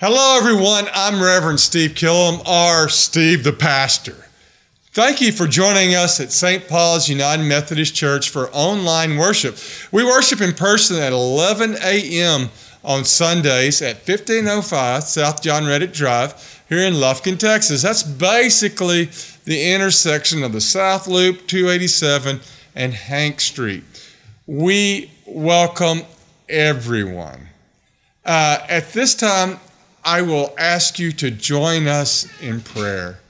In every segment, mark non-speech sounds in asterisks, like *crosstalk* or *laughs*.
Hello, everyone. I'm Reverend Steve Killam, or Steve the Pastor. Thank you for joining us at St. Paul's United Methodist Church for online worship. We worship in person at 11 a.m. on Sundays at 1505 South John Redditt Drive here in Lufkin, Texas. That's basically the intersection of the South Loop, 287, and Hank Street. We welcome everyone. Uh, at this time, I will ask you to join us in prayer.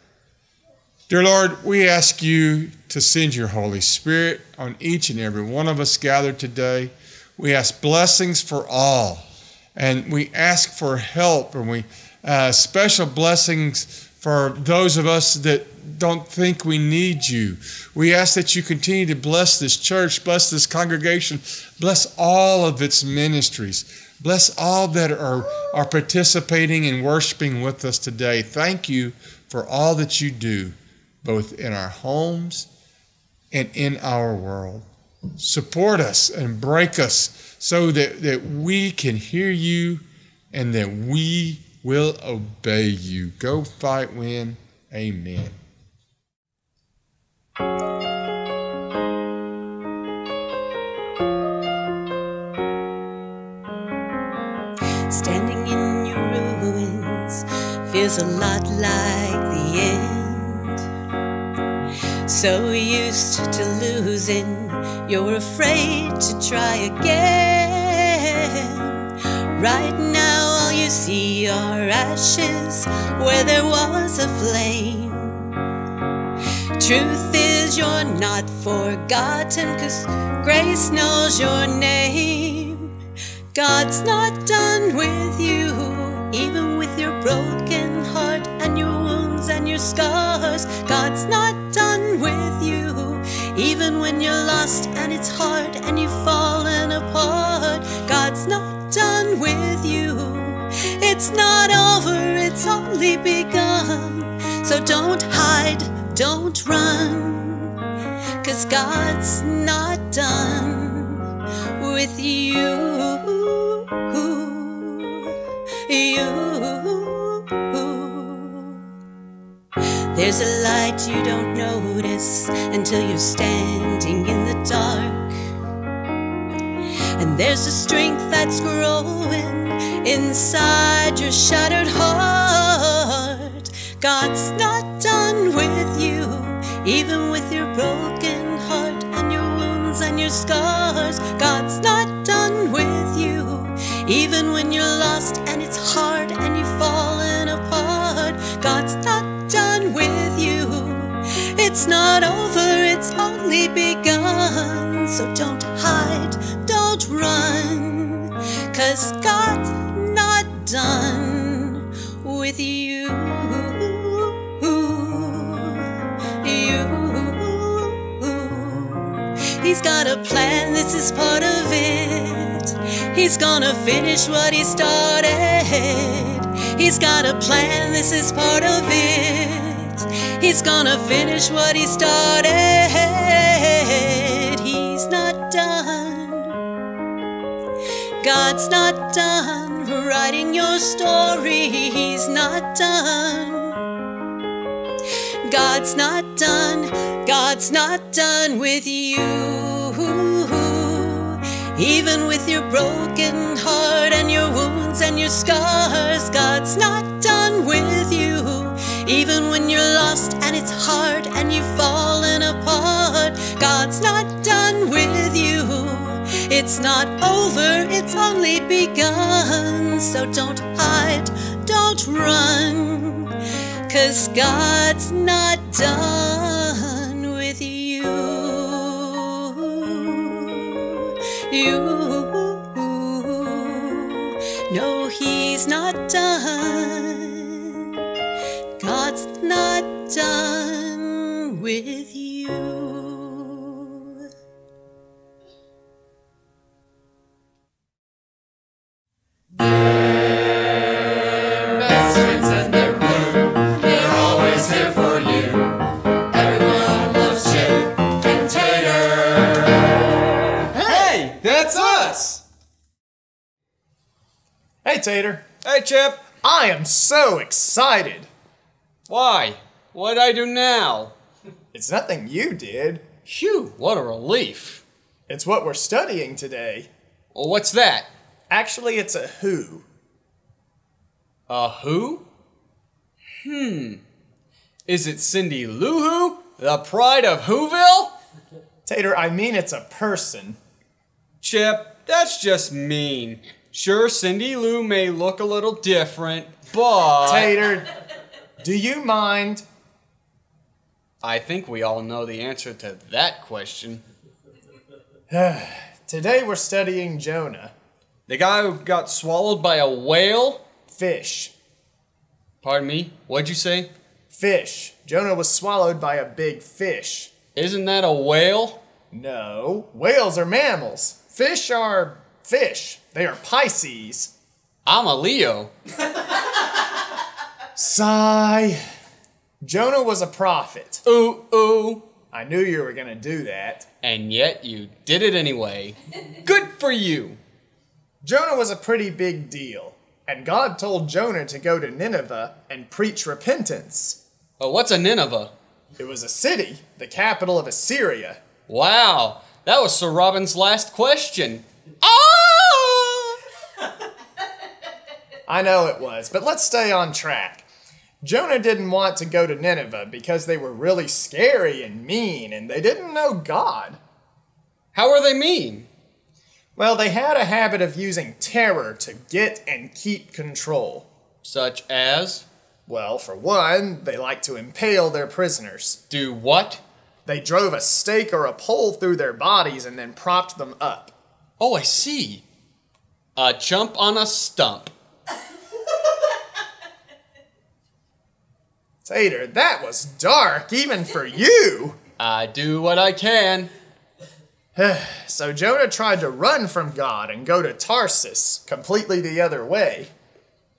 Dear Lord, we ask you to send your Holy Spirit on each and every one of us gathered today. We ask blessings for all, and we ask for help, and we uh, special blessings for those of us that don't think we need you. We ask that you continue to bless this church, bless this congregation, bless all of its ministries. Bless all that are, are participating and worshiping with us today. Thank you for all that you do, both in our homes and in our world. Support us and break us so that, that we can hear you and that we will obey you. Go fight, win. Amen. Feels a lot like the end. So used to losing, you're afraid to try again. Right now, all you see are ashes where there was a flame. Truth is, you're not forgotten, cause grace knows your name. God's not done with you, even with your broken wounds and your scars. God's not done with you, even when you're lost and it's hard and you've fallen apart. God's not done with you. It's not over, it's only begun. So don't hide, don't run, cause God's not done with you. You. There's a light you don't notice until you're standing in the dark. And there's a strength that's growing inside your shattered heart. God's not done with you, even with your broken heart and your wounds and your scars. God's not done with you, even when you're lost and it's hard only begun. So don't hide, don't run, cause God's not done with you. You. He's got a plan, this is part of it. He's gonna finish what he started. He's got a plan, this is part of it. He's gonna finish what he started. He's not done. God's not done writing your story. He's not done. God's not done. God's not done with you. Even with your broken heart and your wounds and your scars, God's not done with. Even when you're lost and it's hard and you've fallen apart, God's not done with you. It's not over, it's only begun. So don't hide, don't run, cause God's not done done with you. Best friends in the room, they're always here for you. Everyone loves Chip and Tater. Hey, that's us! Hey, Tater. Hey, Chip. I am so excited. Why? What'd I do now? It's nothing you did. Phew, what a relief. It's what we're studying today. Well, what's that? Actually, it's a who. A who? Hmm. Is it Cindy Lou Who, the pride of Whoville? Tater, I mean it's a person. Chip, that's just mean. Sure, Cindy Lou may look a little different, but. Tater, do you mind? I think we all know the answer to that question. *sighs* Today we're studying Jonah. The guy who got swallowed by a whale? Fish. Pardon me, what'd you say? Fish. Jonah was swallowed by a big fish. Isn't that a whale? No, whales are mammals. Fish are fish. They are Pisces. I'm a Leo. Sigh. Jonah was a prophet. Ooh, ooh. I knew you were going to do that. And yet you did it anyway. Good for you. Jonah was a pretty big deal, and God told Jonah to go to Nineveh and preach repentance. Oh, what's a Nineveh? It was a city, the capital of Assyria. Wow, that was Sir Robin's last question. Ah! I know it was, but let's stay on track. Jonah didn't want to go to Nineveh because they were really scary and mean and they didn't know God. How are they mean? Well, they had a habit of using terror to get and keep control. Such as? Well, for one, they like to impale their prisoners. Do what? They drove a stake or a pole through their bodies and then propped them up. Oh, I see. A chump on a stump. Tater, that was dark, even for you! I do what I can. *sighs* So Jonah tried to run from God and go to Tarsus, completely the other way.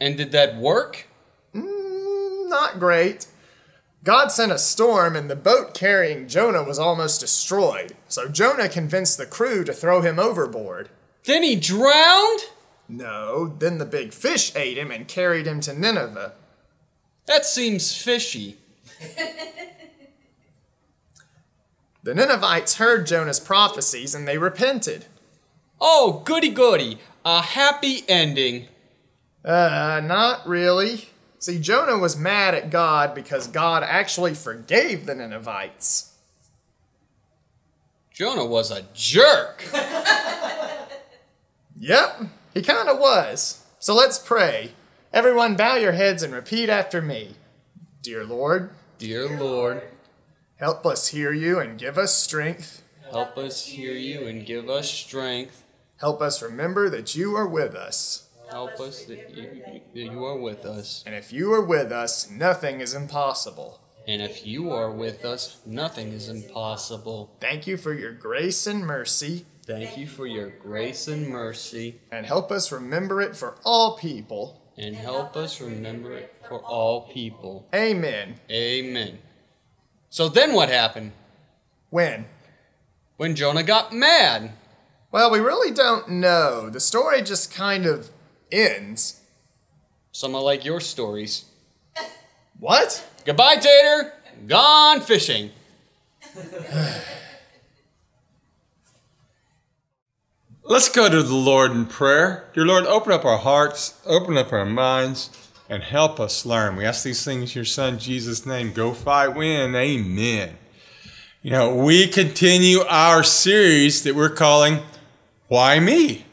And did that work? Mm, not great. God sent a storm and the boat carrying Jonah was almost destroyed, so Jonah convinced the crew to throw him overboard. Then he drowned? No, then the big fish ate him and carried him to Nineveh. That seems fishy. *laughs* The Ninevites heard Jonah's prophecies and they repented. Oh, goody goody. A happy ending. Uh, not really. See, Jonah was mad at God because God actually forgave the Ninevites. Jonah was a jerk. *laughs* Yep, he kind of was. So let's pray. Everyone, bow your heads and repeat after me. Dear Lord, Dear Lord, help us hear you and give us strength. help us hear you and give us strength. Help us remember that you are with us. Help us that you, that you are with us. And if you are with us, nothing is impossible. And if you are with us, nothing is impossible. Thank you for your grace and mercy, Thank you for your grace and mercy, and help us remember it for all people. And help us remember it for all people. Amen. Amen. So then what happened? When? When Jonah got mad. Well, we really don't know. The story just kind of ends. Some of like your stories. What? Goodbye, Tater. Gone fishing. *sighs* *laughs* Let's go to the Lord in prayer. Dear Lord, open up our hearts, open up our minds, and help us learn. We ask these things in your Son, Jesus' name. Go fight, win. Amen. You know, we continue our series that we're calling Why Me?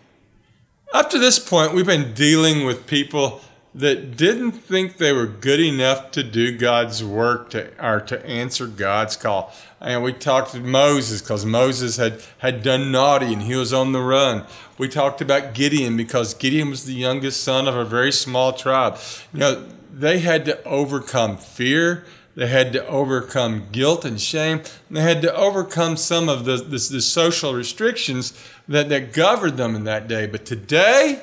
Up to this point, we've been dealing with people that didn't think they were good enough to do God's work to, or to answer God's call. And we talked to Moses because Moses had, had done naughty and he was on the run. We talked about Gideon because Gideon was the youngest son of a very small tribe. You know, they had to overcome fear. They had to overcome guilt and shame. And they had to overcome some of the, the, the social restrictions that, that governed them in that day. But today,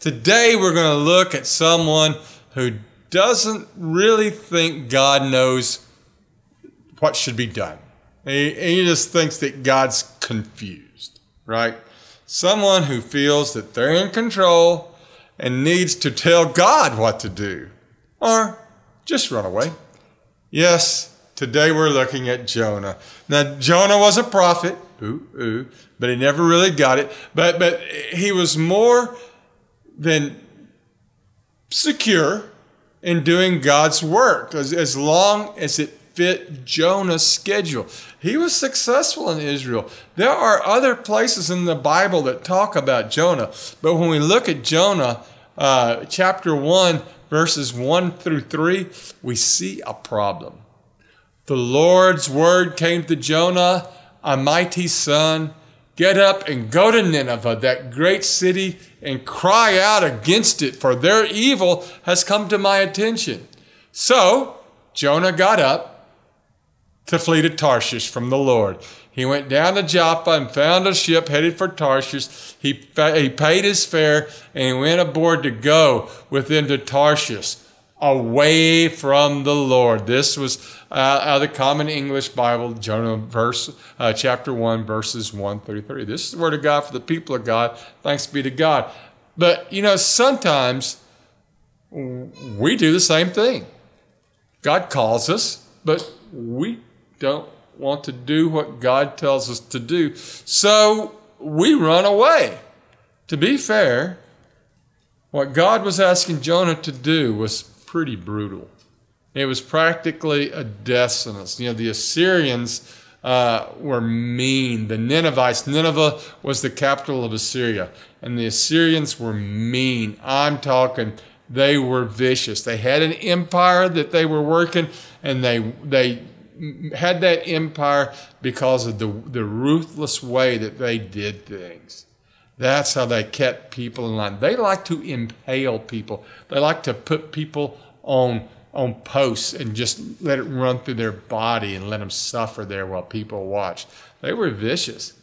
Today, we're going to look at someone who doesn't really think God knows what should be done. He, he just thinks that God's confused, right? Someone who feels that they're in control and needs to tell God what to do, or just run away. Yes, today we're looking at Jonah. Now, Jonah was a prophet, ooh, ooh, but he never really got it. But, but he was more than secure in doing God's work as, as long as it fit Jonah's schedule. He was successful in Israel. There are other places in the Bible that talk about Jonah, but when we look at Jonah, uh, chapter 1, verses 1 through 3, we see a problem. The Lord's word came to Jonah, Amittai's son. Get up and go to Nineveh, that great city, and cry out against it, for their evil has come to my attention. So Jonah got up to flee to Tarshish from the Lord. He went down to Joppa and found a ship headed for Tarshish. He, he paid his fare and he went aboard to go with them to Tarshish, away from the Lord. This was uh, the Common English Bible, Jonah verse, uh, chapter 1, verses 1 through 3. This is the word of God for the people of God. Thanks be to God. But, you know, sometimes we do the same thing. God calls us, but we don't want to do what God tells us to do. So we run away. To be fair, what God was asking Jonah to do was pretty brutal. It was practically a death sentence. You know, the Assyrians uh, were mean. The Ninevites, Nineveh was the capital of Assyria, and the Assyrians were mean. I'm talking, they were vicious. They had an empire that they were working, and they they had that empire because of the, the ruthless way that they did things. That's how they kept people in line. They like to impale people. They like to put people on on posts and just let it run through their body and let them suffer there while people watch. They were vicious.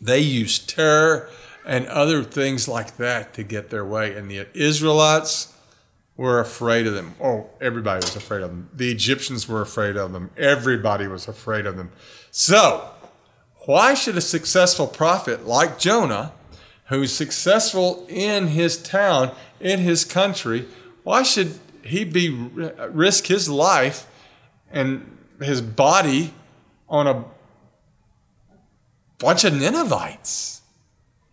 They used terror and other things like that to get their way. And the Israelites, were afraid of them. Oh, everybody was afraid of them. The Egyptians were afraid of them. Everybody was afraid of them. So, why should a successful prophet like Jonah, who's successful in his town, in his country, why should he be risk his life and his body on a bunch of Ninevites?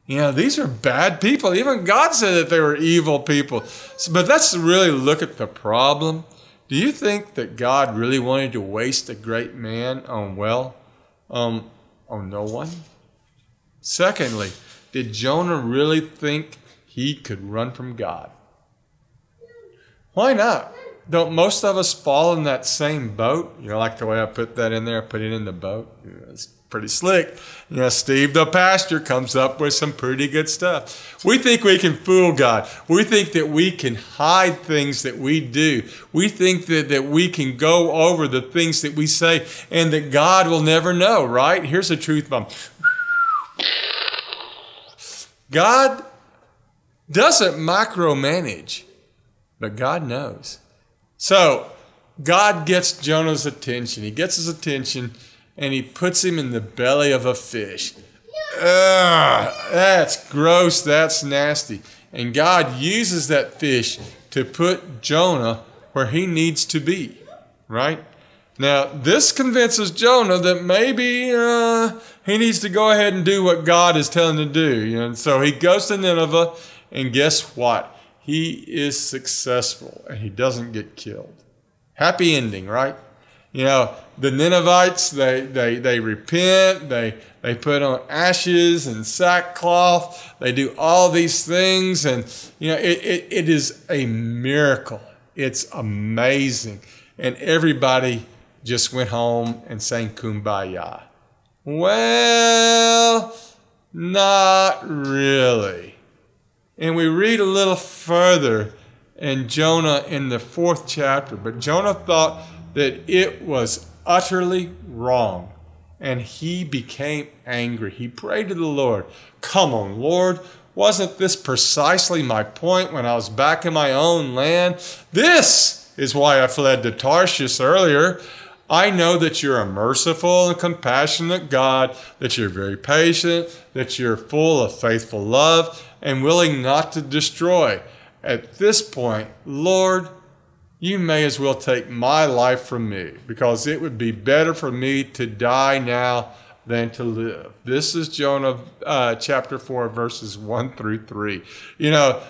You know, these are bad people. Even God said that they were evil people. So, but let's really look at the problem. Do you think that God really wanted to waste a great man on, well, um, on no one? Secondly, did Jonah really think he could run from God? Why not? Don't most of us fall in that same boat? You know, like the way I put that in there, put it in the boat. It's pretty slick. You know, Steve the pastor comes up with some pretty good stuff. We think we can fool God. We think that we can hide things that we do. We think that, that we can go over the things that we say and that God will never know, right? Here's a truth bomb. God doesn't micromanage, but God knows. So, God gets Jonah's attention. He gets his attention and he puts him in the belly of a fish. Ugh, that's gross. That's nasty. And God uses that fish to put Jonah where he needs to be, right? Now, this convinces Jonah that maybe uh, he needs to go ahead and do what God is telling him to do. And so he goes to Nineveh, and guess what? He is successful and he doesn't get killed. Happy ending, right? You know, the Ninevites, they, they, they repent, they, they put on ashes and sackcloth, they do all these things, and you know, it, it, it is a miracle. It's amazing. And everybody just went home and sang kumbaya. Well, not really. And we read a little further in Jonah in the fourth chapter, but Jonah thought that it was utterly wrong. And he became angry. He prayed to the Lord, Come on, Lord, wasn't this precisely my point when I was back in my own land? This is why I fled to Tarshish earlier. I know that you're a merciful and compassionate God, that you're very patient, that you're full of faithful love and willing not to destroy. At this point, Lord, you may as well take my life from me because it would be better for me to die now than to live. This is Jonah uh, chapter 4, verses 1 through 3. You know,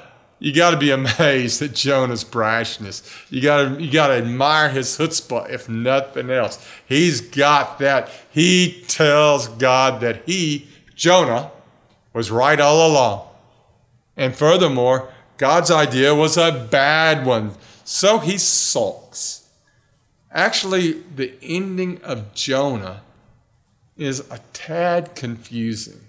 you got to be amazed at Jonah's brashness. You got to you got to admire his chutzpah, if nothing else. He's got that. He tells God that he, Jonah, was right all along. And furthermore, God's idea was a bad one. So he sulks. Actually, the ending of Jonah is a tad confusing.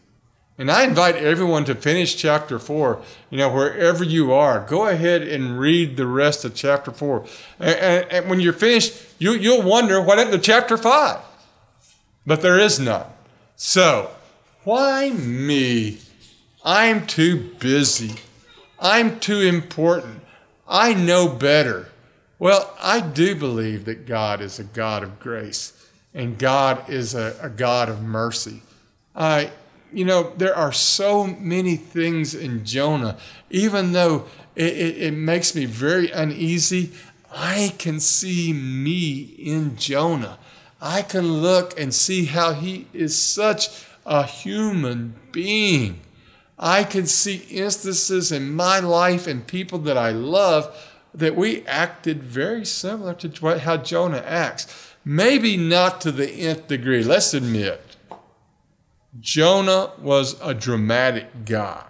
And I invite everyone to finish chapter 4. You know, wherever you are, go ahead and read the rest of chapter 4. And, and, and when you're finished, you, you'll wonder what happened to chapter 5. But there is none. So, why me? I'm too busy. I'm too important. I know better. Well, I do believe that God is a God of grace and God is a, a God of mercy. I, you know, there are so many things in Jonah, even though it, it, it makes me very uneasy, I can see me in Jonah. I can look and see how he is such a human being. I can see instances in my life and people that I love that we acted very similar to how Jonah acts. Maybe not to the nth degree. Let's admit, Jonah was a dramatic guy.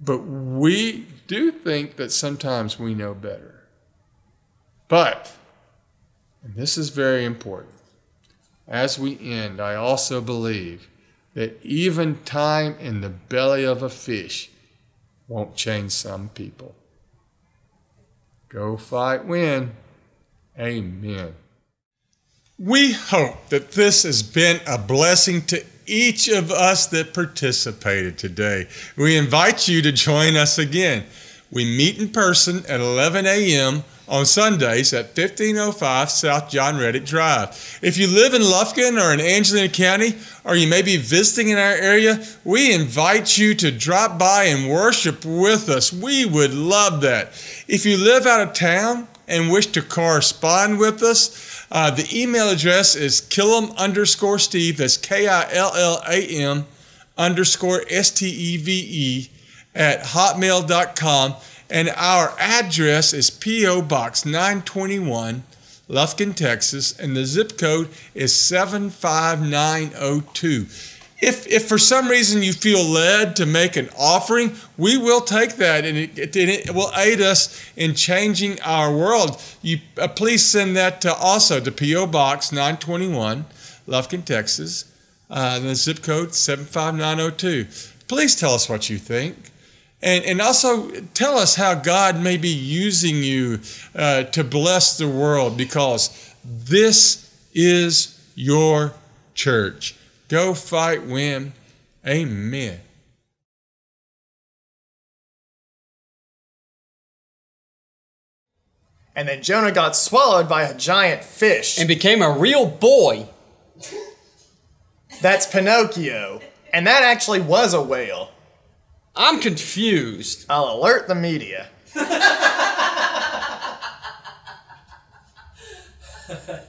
But we do think that sometimes we know better. But, and this is very important, as we end, I also believe that even time in the belly of a fish won't change some people. Go fight, win. Amen. We hope that this has been a blessing to each of us that participated today. We invite you to join us again. We meet in person at 11 a.m. on Sundays at 1505 South John Redditt Drive. If you live in Lufkin or in Angelina County, or you may be visiting in our area, we invite you to drop by and worship with us. We would love that. If you live out of town and wish to correspond with us, uh, the email address is killam underscore Steve, that's K I L L A M underscore S T E V E at hotmail.com. And our address is P.O. Box 921, Lufkin, Texas, and the zip code is 75902. If, if for some reason you feel led to make an offering, we will take that and it, it, it will aid us in changing our world. You uh, please send that to also to PO Box 921, Lufkin, Texas. Uh, the zip code 75902. Please tell us what you think. And, and also tell us how God may be using you uh, to bless the world because this is your church. Go fight, win. Amen. And then Jonah got swallowed by a giant fish. And became a real boy. That's Pinocchio. And that actually was a whale. I'm confused. I'll alert the media. *laughs*